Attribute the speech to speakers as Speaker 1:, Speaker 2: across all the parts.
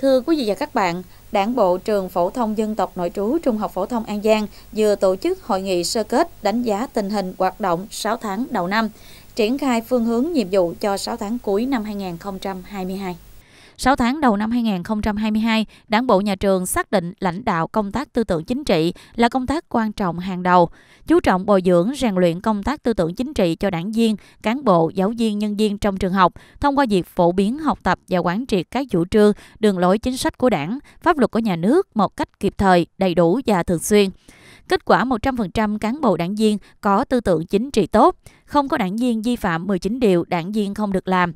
Speaker 1: Thưa quý vị và các bạn, Đảng bộ trường phổ thông dân tộc nội trú Trung học phổ thông An Giang vừa tổ chức hội nghị sơ kết đánh giá tình hình hoạt động 6 tháng đầu năm, triển khai phương hướng nhiệm vụ cho 6 tháng cuối năm 2022. 6 tháng đầu năm 2022, Đảng bộ nhà trường xác định lãnh đạo công tác tư tưởng chính trị là công tác quan trọng hàng đầu, chú trọng bồi dưỡng rèn luyện công tác tư tưởng chính trị cho đảng viên, cán bộ, giáo viên, nhân viên trong trường học thông qua việc phổ biến học tập và quán triệt các chủ trương, đường lối chính sách của Đảng, pháp luật của nhà nước một cách kịp thời, đầy đủ và thường xuyên. Kết quả 100% cán bộ đảng viên có tư tưởng chính trị tốt, không có đảng viên vi phạm 19 điều đảng viên không được làm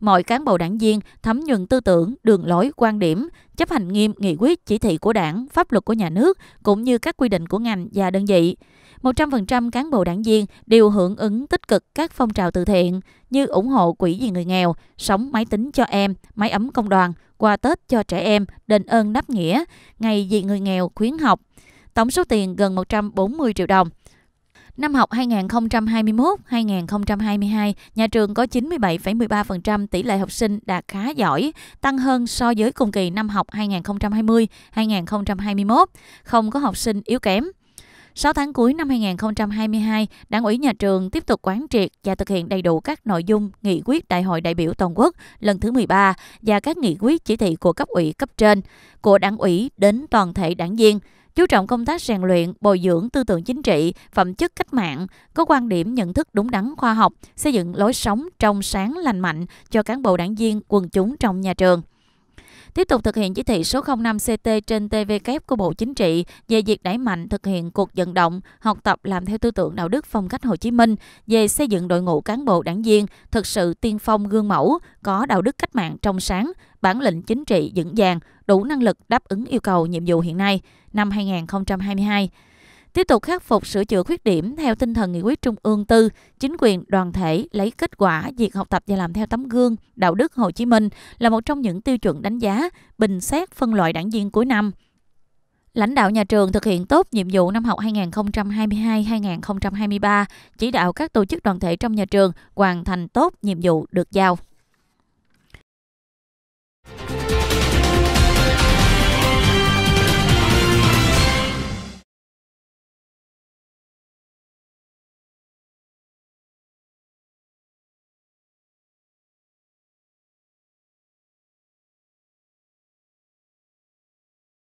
Speaker 1: mọi cán bộ đảng viên thấm nhuần tư tưởng, đường lối, quan điểm, chấp hành nghiêm nghị quyết, chỉ thị của đảng, pháp luật của nhà nước cũng như các quy định của ngành và đơn vị. 100% cán bộ đảng viên đều hưởng ứng tích cực các phong trào từ thiện như ủng hộ quỹ vì người nghèo, sống máy tính cho em, máy ấm công đoàn, quà Tết cho trẻ em, đền ơn đáp nghĩa, ngày vì người nghèo khuyến học. Tổng số tiền gần 140 triệu đồng. Năm học 2021-2022, nhà trường có 97,13% tỷ lệ học sinh đạt khá giỏi, tăng hơn so với cùng kỳ năm học 2020-2021, không có học sinh yếu kém. 6 tháng cuối năm 2022, Đảng ủy nhà trường tiếp tục quán triệt và thực hiện đầy đủ các nội dung nghị quyết Đại hội đại biểu toàn quốc lần thứ 13 và các nghị quyết chỉ thị của cấp ủy cấp trên, của Đảng ủy đến toàn thể đảng viên – chú trọng công tác rèn luyện, bồi dưỡng tư tưởng chính trị, phẩm chất cách mạng, có quan điểm nhận thức đúng đắn khoa học, xây dựng lối sống trong sáng lành mạnh cho cán bộ đảng viên, quần chúng trong nhà trường. Tiếp tục thực hiện chỉ thị số 05 CT trên TVK của Bộ Chính trị về việc đẩy mạnh thực hiện cuộc vận động, học tập làm theo tư tưởng đạo đức phong cách Hồ Chí Minh về xây dựng đội ngũ cán bộ đảng viên thực sự tiên phong gương mẫu, có đạo đức cách mạng trong sáng, bản lĩnh chính trị vững vàng, đủ năng lực đáp ứng yêu cầu nhiệm vụ hiện nay năm 2022 tiếp tục khắc phục sửa chữa khuyết điểm theo tinh thần nghị quyết trung ương tư, chính quyền đoàn thể lấy kết quả việc học tập và làm theo tấm gương đạo đức Hồ Chí Minh là một trong những tiêu chuẩn đánh giá, bình xét phân loại đảng viên cuối năm. Lãnh đạo nhà trường thực hiện tốt nhiệm vụ năm học 2022-2023, chỉ đạo các tổ chức đoàn thể trong nhà trường hoàn thành tốt nhiệm vụ được giao.